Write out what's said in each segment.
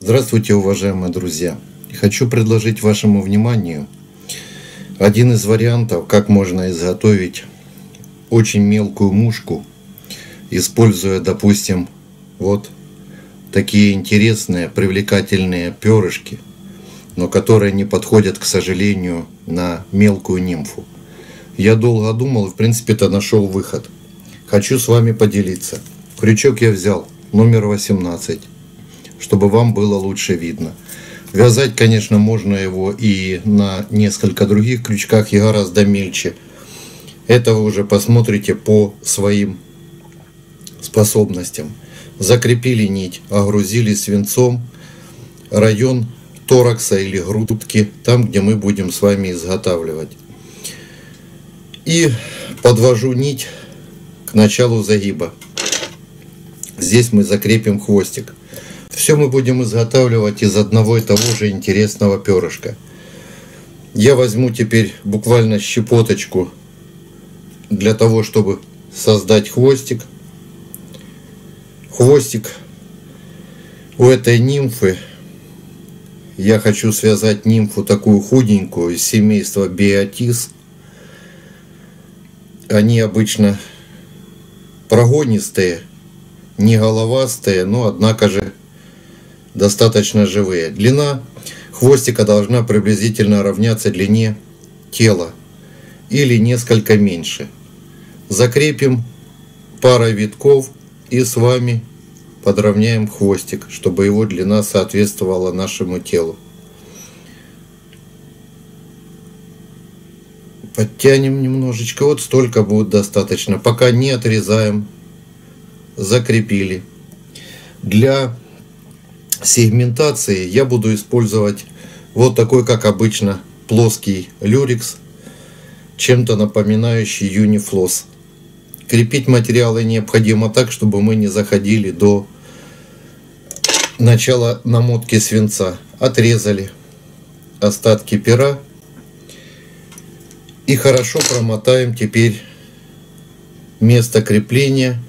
Здравствуйте, уважаемые друзья! Хочу предложить вашему вниманию один из вариантов, как можно изготовить очень мелкую мушку, используя, допустим, вот такие интересные, привлекательные перышки, но которые не подходят, к сожалению, на мелкую нимфу. Я долго думал и, в принципе-то, нашел выход. Хочу с вами поделиться. Крючок я взял, номер 18 чтобы вам было лучше видно. Вязать, конечно, можно его и на несколько других крючках, и гораздо мельче. Это вы уже посмотрите по своим способностям. Закрепили нить, огрузили свинцом район торакса или грудки, там, где мы будем с вами изготавливать. И подвожу нить к началу загиба. Здесь мы закрепим хвостик. Все мы будем изготавливать из одного и того же интересного перышка. Я возьму теперь буквально щепоточку для того, чтобы создать хвостик. Хвостик у этой нимфы. Я хочу связать нимфу такую худенькую из семейства биотис. Они обычно прогонистые, не головастые, но однако же достаточно живые. Длина хвостика должна приблизительно равняться длине тела или несколько меньше. Закрепим парой витков и с вами подровняем хвостик, чтобы его длина соответствовала нашему телу. Подтянем немножечко, вот столько будет достаточно, пока не отрезаем, закрепили. Для сегментации я буду использовать вот такой, как обычно, плоский люрикс, чем-то напоминающий юнифлос. Крепить материалы необходимо так, чтобы мы не заходили до начала намотки свинца. Отрезали остатки пера и хорошо промотаем теперь место крепления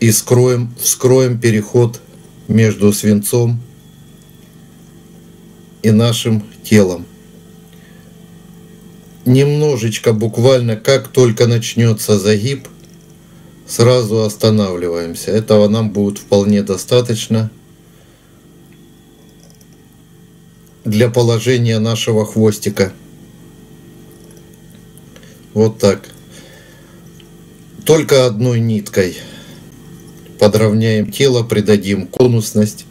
и скроем, вскроем переход между свинцом и нашим телом. Немножечко, буквально, как только начнется загиб, сразу останавливаемся. Этого нам будет вполне достаточно для положения нашего хвостика. Вот так. Только одной ниткой – подровняем тело, придадим конусность.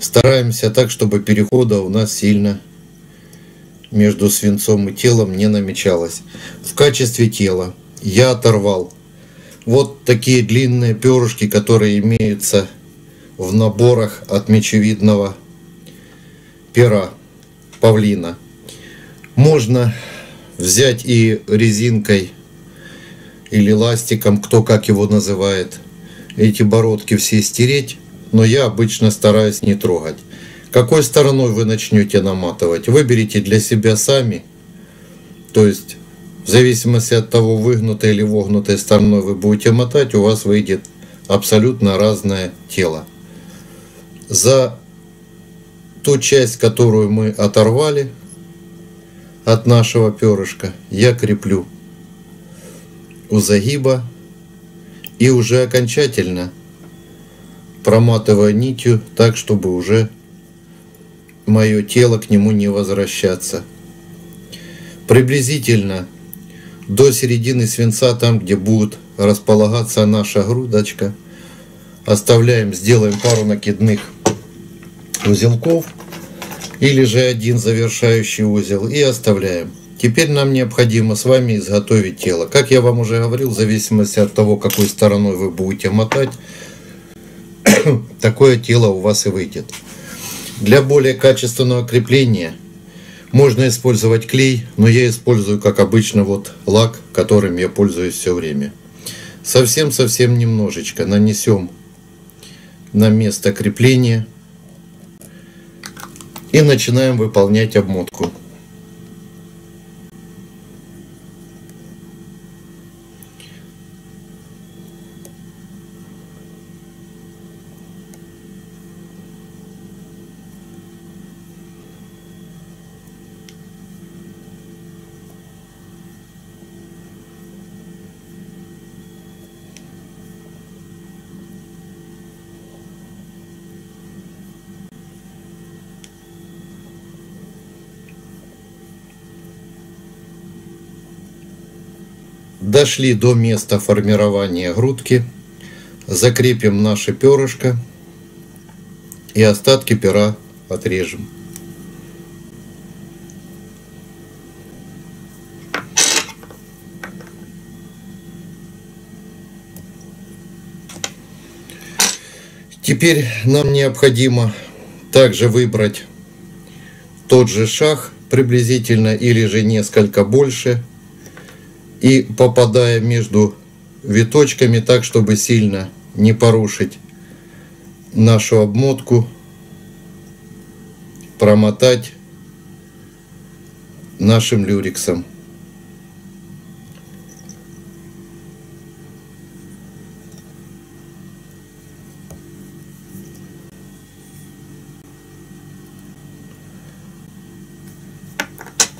Стараемся так, чтобы перехода у нас сильно между свинцом и телом не намечалось. В качестве тела я оторвал вот такие длинные перышки, которые имеются в наборах от мечевидного пера павлина. Можно взять и резинкой или ластиком, кто как его называет, эти бородки все стереть, но я обычно стараюсь не трогать. Какой стороной вы начнете наматывать? Выберите для себя сами. То есть, в зависимости от того, выгнутой или вогнутой стороной вы будете мотать, у вас выйдет абсолютно разное тело. За ту часть, которую мы оторвали от нашего перышка, я креплю у загиба и уже окончательно проматывая нитью так, чтобы уже мое тело к нему не возвращаться. Приблизительно до середины свинца, там, где будет располагаться наша грудочка, оставляем, сделаем пару накидных узелков или же один завершающий узел и оставляем. Теперь нам необходимо с вами изготовить тело. Как я вам уже говорил, в зависимости от того, какой стороной вы будете мотать, такое тело у вас и выйдет. Для более качественного крепления можно использовать клей, но я использую, как обычно, вот лак, которым я пользуюсь все время. Совсем-совсем немножечко нанесем на место крепления и начинаем выполнять обмотку. Дошли до места формирования грудки, закрепим наше перышко и остатки пера отрежем. Теперь нам необходимо также выбрать тот же шаг приблизительно или же несколько больше и попадая между виточками так, чтобы сильно не порушить нашу обмотку, промотать нашим люрексом.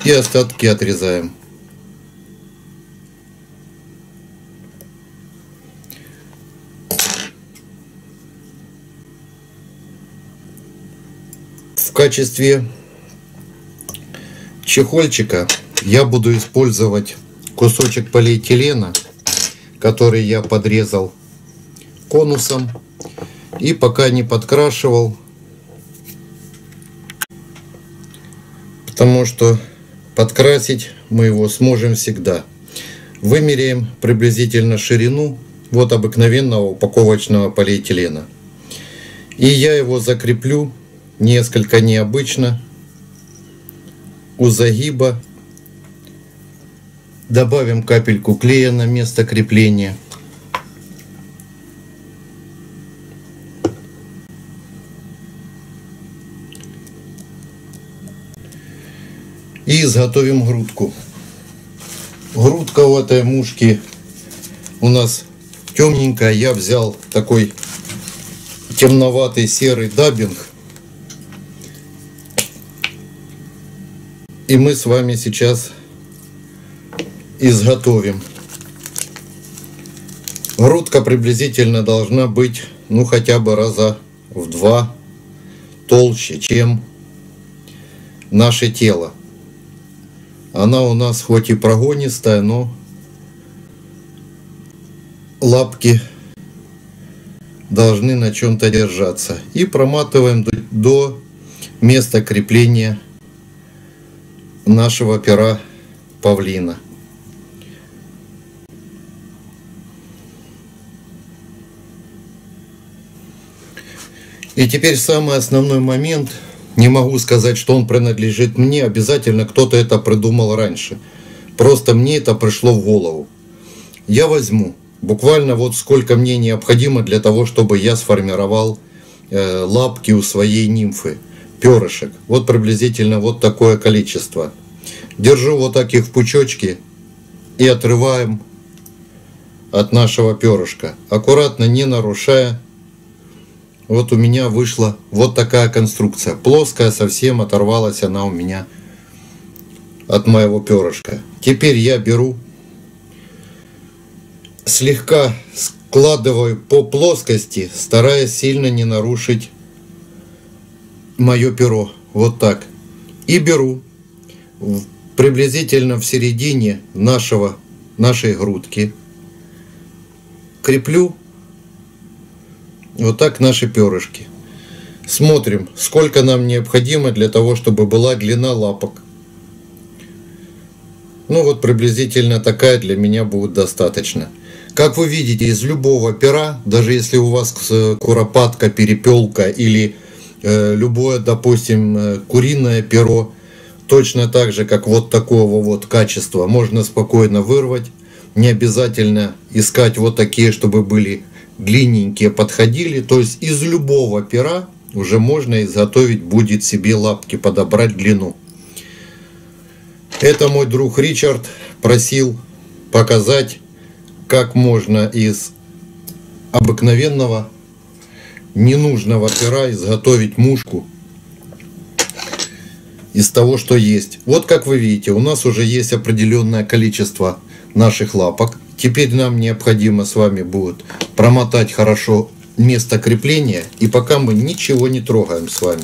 и остатки отрезаем. В качестве чехольчика я буду использовать кусочек полиэтилена, который я подрезал конусом и пока не подкрашивал, потому что Подкрасить мы его сможем всегда. Вымеряем приблизительно ширину вот обыкновенного упаковочного полиэтилена. И я его закреплю несколько необычно у загиба. Добавим капельку клея на место крепления – И изготовим грудку. Грудка у этой мушки у нас темненькая. Я взял такой темноватый серый даббинг. И мы с вами сейчас изготовим. Грудка приблизительно должна быть, ну, хотя бы раза в два толще, чем наше тело. Она у нас хоть и прогонистая, но лапки должны на чем-то держаться. И проматываем до места крепления нашего пера павлина. И теперь самый основной момент – не могу сказать, что он принадлежит мне, обязательно кто-то это придумал раньше. Просто мне это пришло в голову. Я возьму буквально вот сколько мне необходимо для того, чтобы я сформировал э, лапки у своей нимфы, перышек. Вот приблизительно вот такое количество. Держу вот таких в пучочке и отрываем от нашего перышка, аккуратно не нарушая вот у меня вышла вот такая конструкция. Плоская совсем, оторвалась она у меня от моего перышка. Теперь я беру, слегка складываю по плоскости, стараясь сильно не нарушить мое перо. Вот так. И беру приблизительно в середине нашего, нашей грудки. Креплю вот так наши перышки. Смотрим, сколько нам необходимо для того, чтобы была длина лапок. Ну вот приблизительно такая для меня будет достаточно. Как вы видите, из любого пера, даже если у вас куропатка, перепелка или э, любое, допустим, э, куриное перо, точно так же, как вот такого вот качества, можно спокойно вырвать. Не обязательно искать вот такие, чтобы были длинненькие подходили, то есть из любого пера уже можно изготовить будет себе лапки, подобрать длину. Это мой друг Ричард просил показать, как можно из обыкновенного ненужного пера изготовить мушку из того, что есть. Вот как вы видите, у нас уже есть определенное количество наших лапок. Теперь нам необходимо с вами будет промотать хорошо место крепления. И пока мы ничего не трогаем с вами.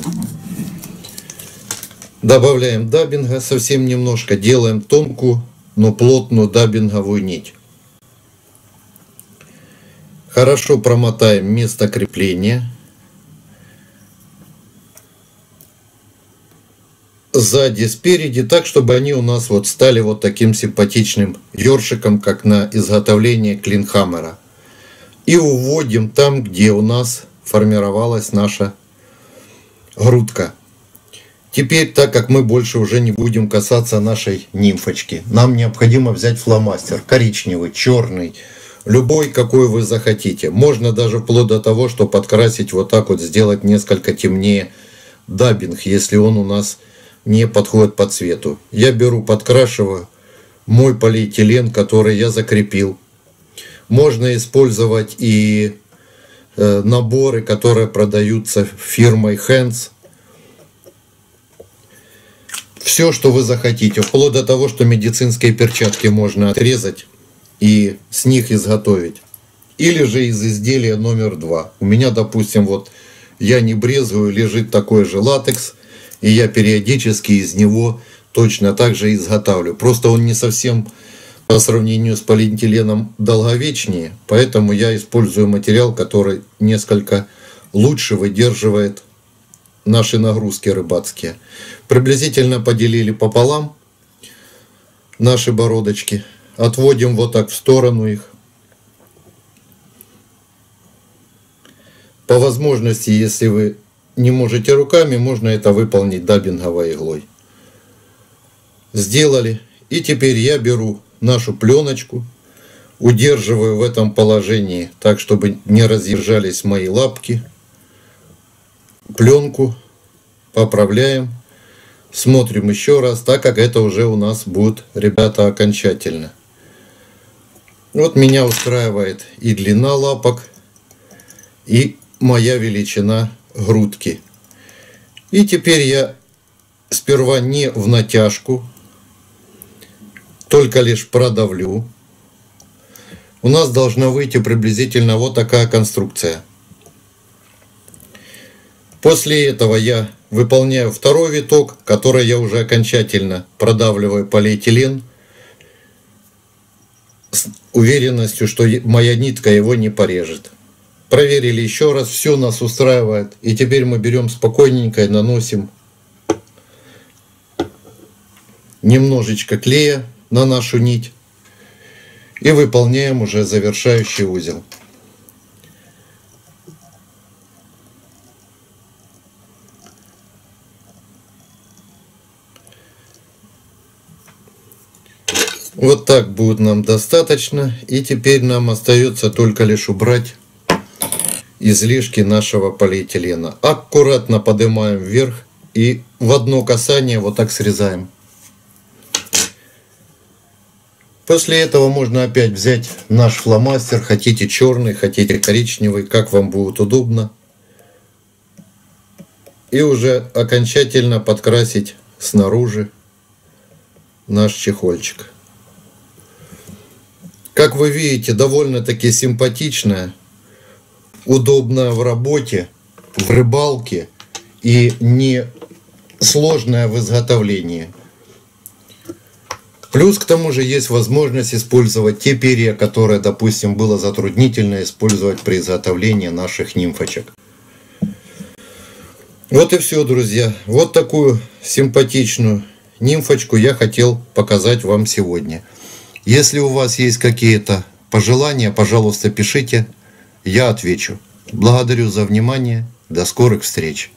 Добавляем даббинга совсем немножко. Делаем тонкую, но плотную даббинговую нить. Хорошо промотаем место крепления. Сзади, спереди, так, чтобы они у нас вот стали вот таким симпатичным ёршиком, как на изготовление клинхаммера. И уводим там, где у нас формировалась наша грудка. Теперь, так как мы больше уже не будем касаться нашей нимфочки, нам необходимо взять фломастер коричневый, черный, любой, какой вы захотите. Можно даже вплоть до того, что подкрасить вот так вот, сделать несколько темнее даббинг, если он у нас не подходит по цвету. Я беру, подкрашиваю мой полиэтилен, который я закрепил. Можно использовать и э, наборы, которые продаются фирмой Hands все, что вы захотите, вплоть до того, что медицинские перчатки можно отрезать и с них изготовить. Или же из изделия номер два. У меня, допустим, вот я не брезгую, лежит такой же латекс, и я периодически из него точно так же изготавливаю. Просто он не совсем по сравнению с полиэтиленом долговечнее, поэтому я использую материал, который несколько лучше выдерживает наши нагрузки рыбацкие. Приблизительно поделили пополам наши бородочки. Отводим вот так в сторону их. По возможности, если вы не можете руками, можно это выполнить даббинговой иглой. Сделали. И теперь я беру нашу пленочку, удерживаю в этом положении так, чтобы не разъезжались мои лапки – пленку, поправляем, смотрим еще раз, так как это уже у нас будет, ребята, окончательно. Вот меня устраивает и длина лапок, и моя величина грудки. И теперь я сперва не в натяжку, только лишь продавлю. У нас должна выйти приблизительно вот такая конструкция – После этого я выполняю второй виток, который я уже окончательно продавливаю полиэтилен с уверенностью, что моя нитка его не порежет. Проверили еще раз, все нас устраивает. И теперь мы берем спокойненько и наносим немножечко клея на нашу нить и выполняем уже завершающий узел. Вот так будет нам достаточно. И теперь нам остается только лишь убрать излишки нашего полиэтилена. Аккуратно поднимаем вверх и в одно касание вот так срезаем. После этого можно опять взять наш фломастер, хотите черный, хотите коричневый, как вам будет удобно. И уже окончательно подкрасить снаружи наш чехольчик. Как вы видите, довольно-таки симпатичная, удобная в работе, в рыбалке и не сложная в изготовлении. Плюс к тому же есть возможность использовать те перья, которые, допустим, было затруднительно использовать при изготовлении наших нимфочек. Вот и все, друзья. Вот такую симпатичную нимфочку я хотел показать вам сегодня. Если у вас есть какие-то пожелания, пожалуйста, пишите, я отвечу. Благодарю за внимание. До скорых встреч.